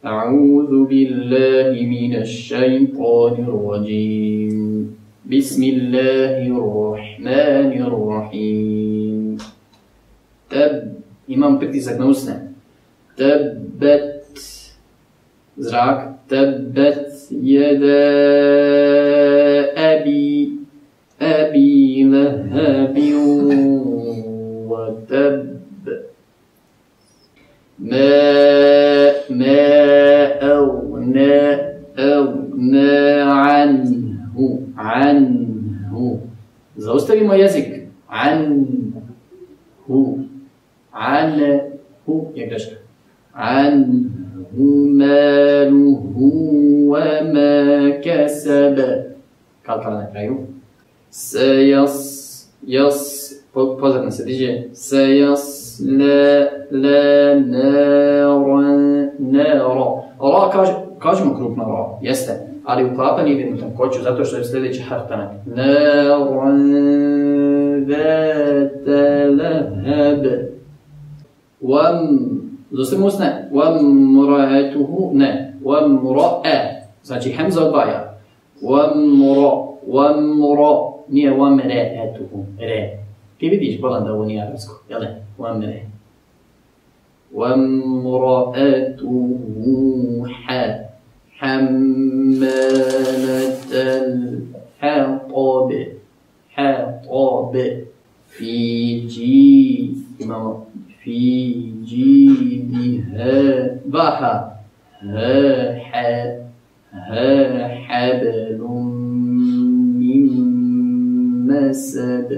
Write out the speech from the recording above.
أعوذ بالله من الشيطان الرجيم. بسم الله الرحمن الرحيم. تب إمام pritisak na usne تبت zrak تبت يدا أبي أبي لهب وتب. ما ما أغنى أغنى عنه عنه. zaustavimo jezik عنه عنه je greška عنه ماله وما كسب. kalkala na kraju سيص يص. pozorno se diže سيصلى لا نارا نارا. را kaže, kažemo krupno ra, jeste, ali uklapanje ide na tankoću zato što je sljedeći harf tanak. Naran zata lahab. Wam, zostavimo usne, wam muraetuhu, ne, znači hemza odvaja. Wam mura, wam mura, nije wam reetuhu, re. Ti vidiš, bolan da ovo nije arabsko, jel ne? Wam re. وامرأته حمالة الحطب حطب في جي في جيبها بها ها ها حبل من مسد.